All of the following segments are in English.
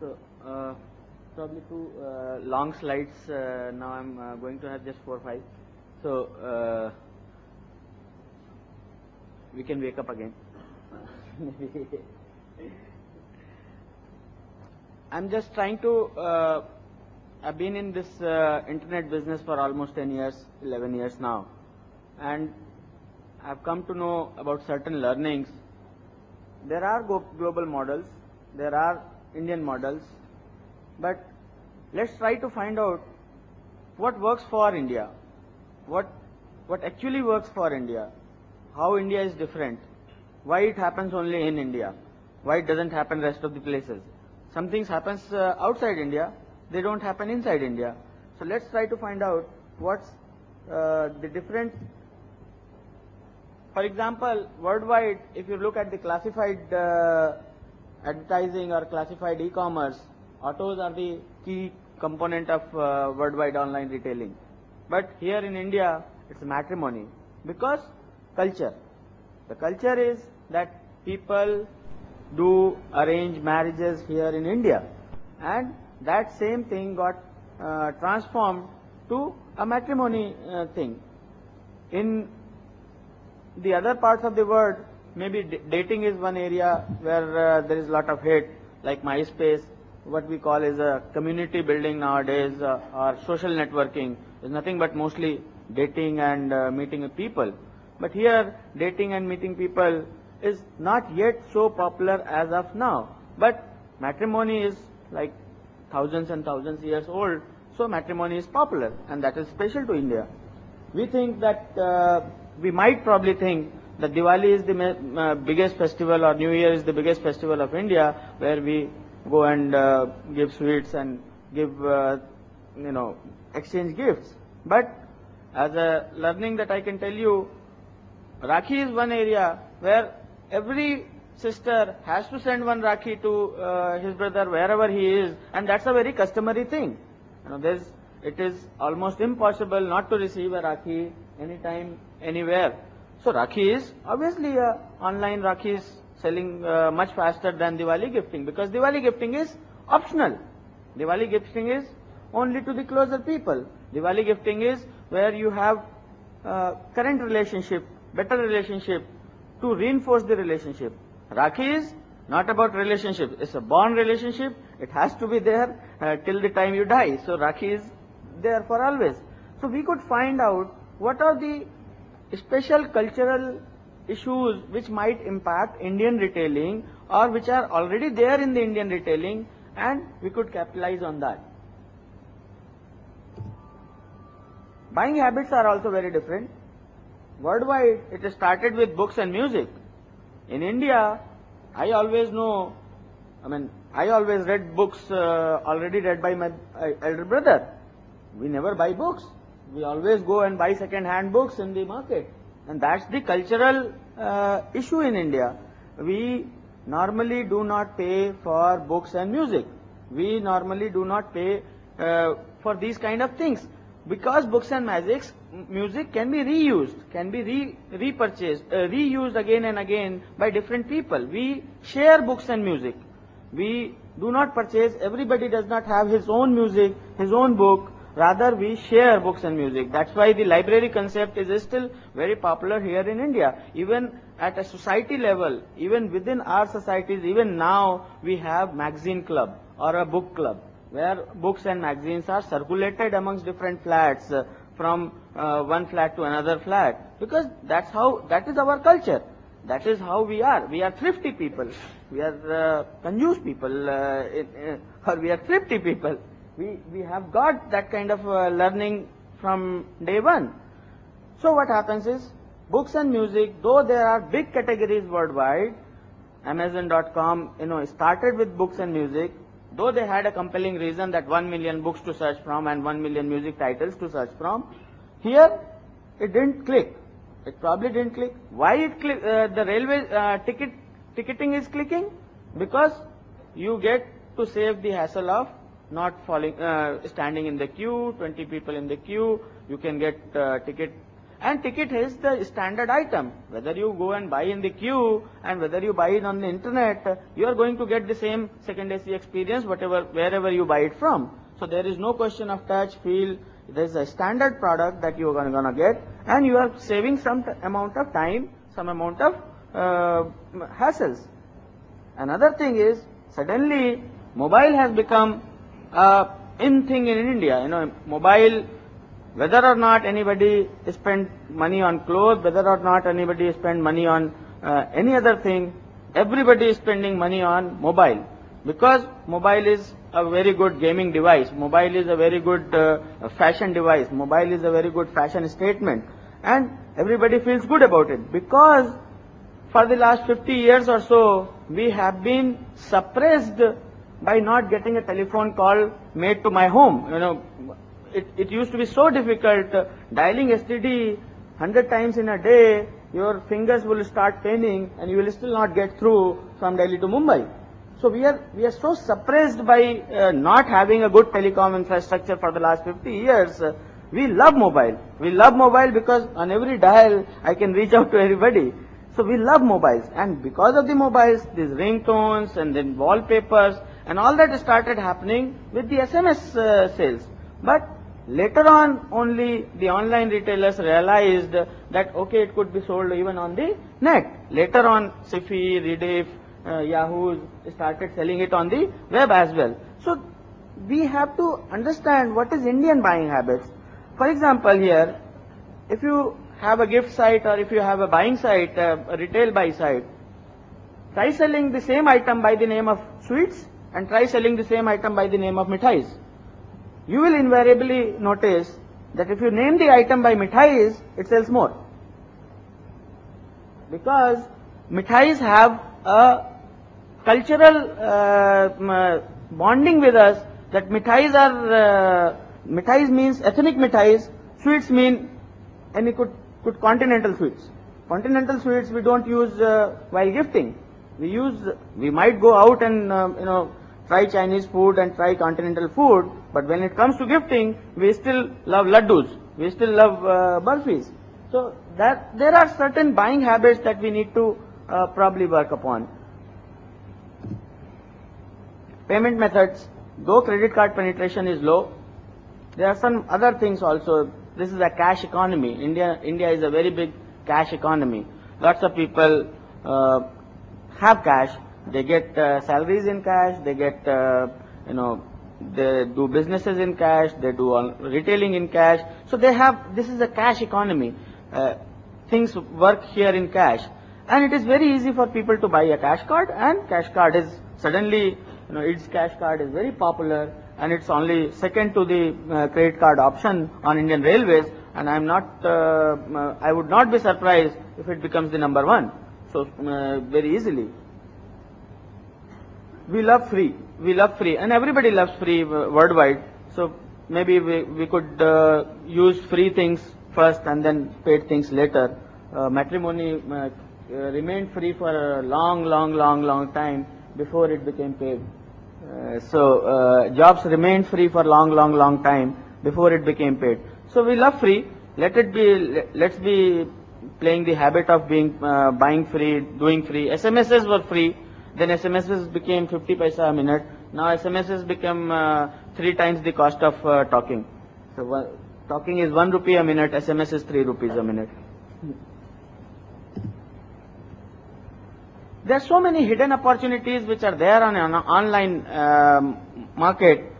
So, uh, probably two uh, long slides. Uh, now I'm uh, going to have just four or five. So, uh, we can wake up again. I'm just trying to. Uh, I've been in this internet business for almost 10 years, 11 years now, and I've come to know about certain learnings. There are global models, there are Indian models, but let's try to find out what works for India, what what actually works for India, how India is different, why it happens only in India, why it doesn't happen rest of the places. Some things happens uh, outside India, they don't happen inside India. So let's try to find out what's uh, the difference. For example, worldwide, if you look at the classified uh, advertising or classified e-commerce, autos are the key component of uh, worldwide online retailing. But here in India, it's matrimony because culture. The culture is that people do arrange marriages here in India, and that same thing got uh, transformed to a matrimony uh, thing. In the other parts of the world, maybe dating is one area where uh, there is a lot of hate, like MySpace, what we call is a community building nowadays, uh, or social networking is nothing but mostly dating and uh, meeting people. But here, dating and meeting people is not yet so popular as of now. But matrimony is like thousands and thousands years old, so matrimony is popular, and that is special to India. We think that uh, we might probably think that Diwali is the uh, biggest festival or New Year is the biggest festival of India, where we go and uh, give sweets and give, uh, you know, exchange gifts. But as a learning that I can tell you, Rakhi is one area where every sister has to send one Rakhi to uh, his brother wherever he is, and that's a very customary thing. You know, there's, it is almost impossible not to receive a Rakhi anytime, anywhere. So Rakhi is obviously uh, online Rakhi is selling uh, much faster than Diwali gifting because Diwali gifting is optional. Diwali gifting is only to the closer people. Diwali gifting is where you have uh, current relationship, better relationship to reinforce the relationship. Rakhi is not about relationship. It's a bond relationship. It has to be there uh, till the time you die. So Rakhi is there for always. So we could find out what are the special cultural issues which might impact Indian retailing or which are already there in the Indian retailing and we could capitalize on that. Buying habits are also very different. Worldwide, it started with books and music. In India, I always know, I mean, I always read books uh, already read by my uh, elder brother. We never buy books. We always go and buy second-hand books in the market. And that's the cultural uh, issue in India. We normally do not pay for books and music. We normally do not pay uh, for these kind of things because books and magics, music can be reused, can be re- repurchased, uh, reused again and again by different people. We share books and music. We do not purchase, everybody does not have his own music, his own book. Rather, we share books and music. That's why the library concept is still very popular here in India. Even at a society level, even within our societies, even now, we have magazine club or a book club where books and magazines are circulated amongst different flats uh, from uh, one flat to another flat. Because that's how that is our culture. That is how we are. We are thrifty people. We are uh, people uh, uh, or we are thrifty people we we have got that kind of uh, learning from day one so what happens is books and music though there are big categories worldwide amazon.com you know started with books and music though they had a compelling reason that 1 million books to search from and 1 million music titles to search from, here it didn't click. It probably didn't click. Why it click, uh, the railway uh, ticket ticketing is clicking? Because you get to save the hassle of not falling, uh, standing in the queue, 20 people in the queue, you can get uh, ticket And ticket is the standard item. Whether you go and buy in the queue and whether you buy it on the internet, you are going to get the same second AC experience whatever, wherever you buy it from. So there is no question of touch, feel. There is a standard product that you are going to get and you are saving some amount of time, some amount of uh, hassles. Another thing is suddenly mobile has become a in thing in India. You know, mobile whether or not anybody spend money on clothes, whether or not anybody spend money on uh, any other thing, everybody is spending money on mobile. Because mobile is a very good gaming device, mobile is a very good uh, fashion device, mobile is a very good fashion statement, and everybody feels good about it. Because for the last 50 years or so, we have been suppressed by not getting a telephone call made to my home. You know, it, it used to be so difficult. Uh, dialing STD 100 times in a day, your fingers will start paining and you will still not get through from Delhi to Mumbai. So we are, we are so suppressed by uh, not having a good telecom infrastructure for the last 50 years. Uh, we love mobile. We love mobile because on every dial I can reach out to everybody. So we love mobiles and because of the mobiles, these ringtones and then wallpapers and all that started happening with the SMS uh, sales. But Later on, only the online retailers realized that okay, it could be sold even on the net. Later on, Sify, Rediff, uh, Yahoo started selling it on the web as well. So we have to understand what is Indian buying habits. For example, here, if you have a gift site or if you have a buying site, uh, a retail buy site, try selling the same item by the name of sweets and try selling the same item by the name of mithais you will invariably notice that if you name the item by mithais, it sells more. Because mithais have a cultural uh, bonding with us that mithais are, uh, mithais means ethnic mithais, sweets mean any good, good continental sweets. Continental sweets we don't use uh, while gifting. We use, we might go out and, uh, you know, try Chinese food and try continental food, but when it comes to gifting, we still love laddus, we still love uh, burfis. So that there are certain buying habits that we need to uh, probably work upon. Payment methods, though credit card penetration is low, there are some other things also. This is a cash economy. India, India is a very big cash economy. Lots of people uh, have cash, they get uh, salaries in cash, they get, uh, you know, they do businesses in cash, they do retailing in cash. So they have, this is a cash economy. Uh, things work here in cash. And it is very easy for people to buy a cash card and cash card is suddenly, you know, its cash card is very popular and it's only second to the uh, credit card option on Indian Railways and I'm not, uh, I would not be surprised if it becomes the number one. So uh, very easily we love free. We love free. And everybody loves free worldwide. So maybe we, we could uh, use free things first and then paid things later. Uh, matrimony uh, uh remained free for a long, long, long, long time before it became paid. Uh, so uh, jobs remained free for long, long, long time before it became paid. So we love free. Let it be. Let's be playing the habit of being buying free, doing free. SMSs were free then SMSs became 50 paisa a minute. Now SMSs become uh, three times the cost of uh, talking. So uh, talking is one rupee a minute, SMS is three rupees a minute. There are so many hidden opportunities which are there on an online um, market.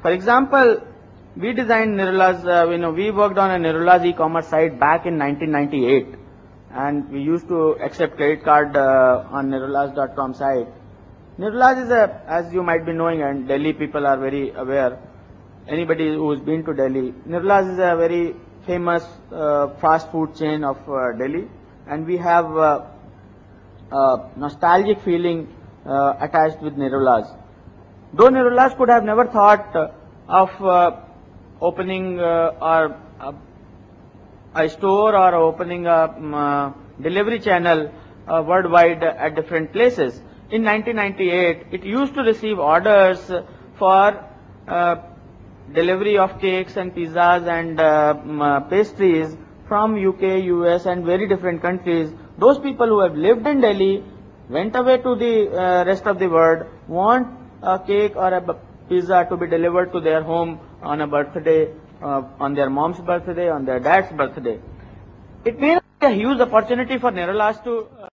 For example, we designed Nirula's, uh, you know, we worked on a Nirula's e-commerce site back in 1998 and we used to accept credit card uh, on Nirulas.com site. Nirulas is a, as you might be knowing, and Delhi people are very aware. Anybody who's been to Delhi, Nirulas is a very famous uh, fast food chain of uh, Delhi, and we have uh, a nostalgic feeling uh, attached with Nirulas. Though Nirulas could have never thought of uh, opening or a store or opening uh, a um, uh, delivery channel uh, worldwide at different places. In 1998, it used to receive orders for delivery of cakes and pizzas and uh, pastries from UK, US and very different countries. Those people who have lived in Delhi, went away to the uh, rest of the world, want a cake or a pizza to be delivered to their home on a birthday uh, on their mom's birthday, on their dad's birthday. It may be a huge opportunity for Nirulas to uh,